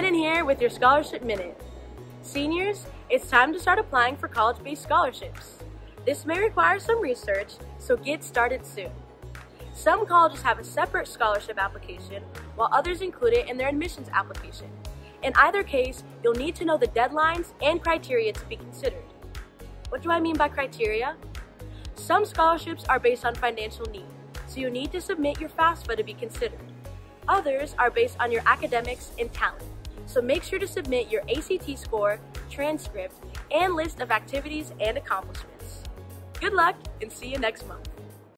Shannon here with your Scholarship Minute. Seniors, it's time to start applying for college-based scholarships. This may require some research, so get started soon. Some colleges have a separate scholarship application, while others include it in their admissions application. In either case, you'll need to know the deadlines and criteria to be considered. What do I mean by criteria? Some scholarships are based on financial need, so you need to submit your FAFSA to be considered. Others are based on your academics and talent, so make sure to submit your ACT score, transcript, and list of activities and accomplishments. Good luck and see you next month.